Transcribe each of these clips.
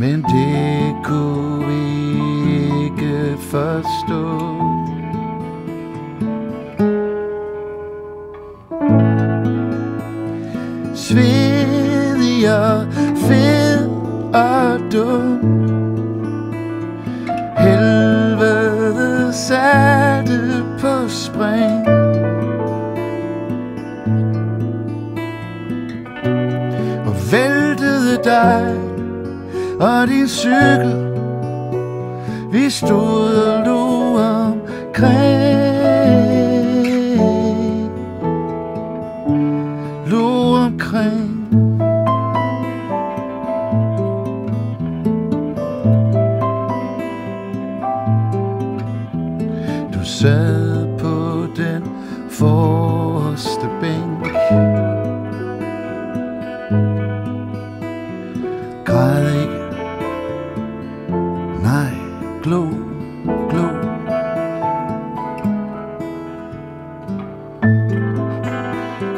Men det kunne vi ikke forstå. Svedig og fed og dum. Helvede satte på spring. Og væltede dig og din cykel. Vi stod og lå omkring. Lå omkring.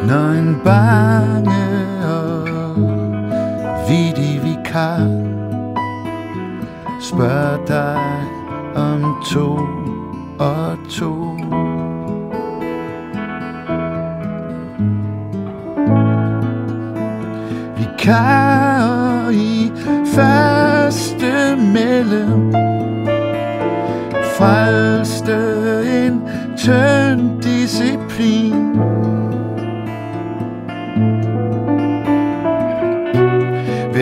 Når en bange og vidig vikar spørger dig om to og to. Vikar i første mellem Frelste en tynd disciplin.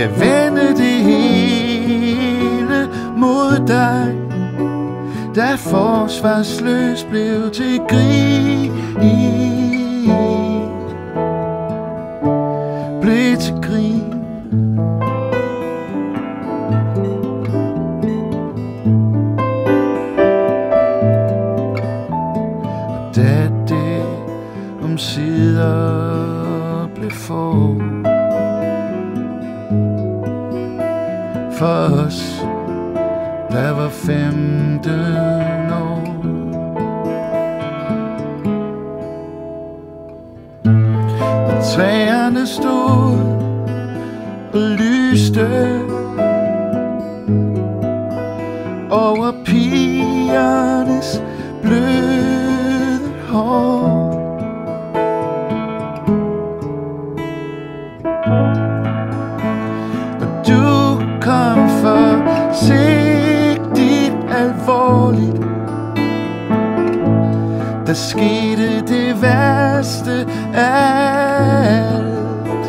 Vil vende det hele mod dig. Da forsvarsløs blev til grin Blev til grin. Da det om sider blev for For os, der var femten år Og træerne stod og lyste over pigernes bløde hår. Der skete det værste af alt.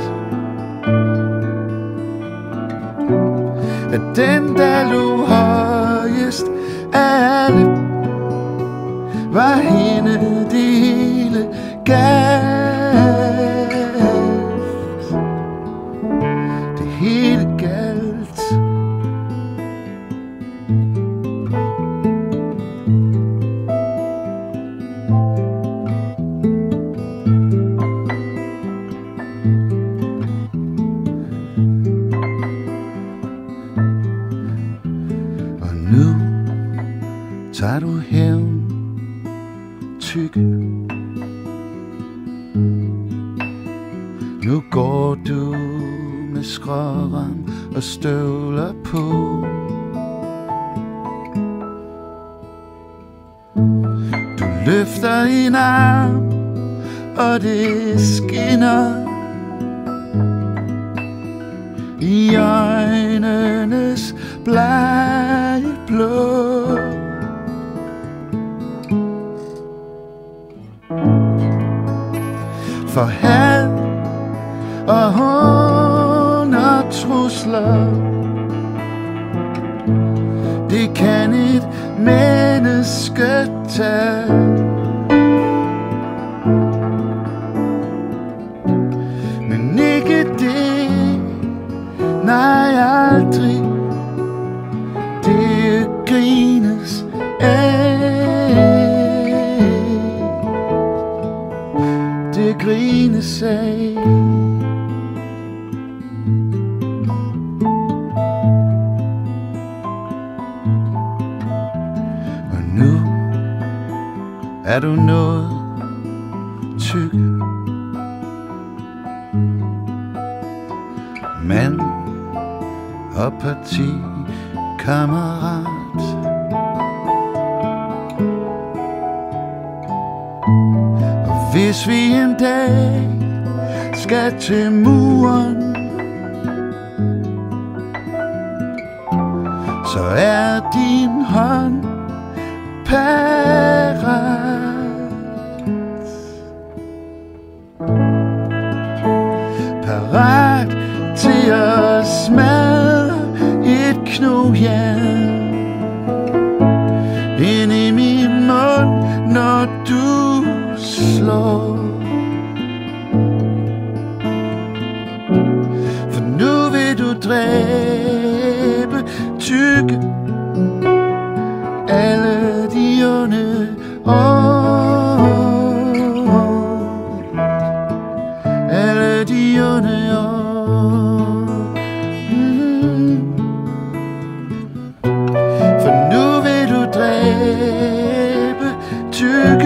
At den der lå højest af alle Var hende det hele galt. Tager du hævn tykke Nu går du med skrårem og støvler på. Du løfter en arm, og det skinner. I øjnenes blege blå. For had og hånd og trusler. Det kan et menneske tage. Men ikke det, nej aldrig. Ene sag. Og nu er du noget tyk. Mand og parti hvis vi en dag skal til muren Så er din hånd parat. Parat til at smadre et knogjern Ind i min mund, når du slår. For nu vil du dræbe tykke alle de onde år. Alle de onde år. Mm. For nu vil du dræbe tykke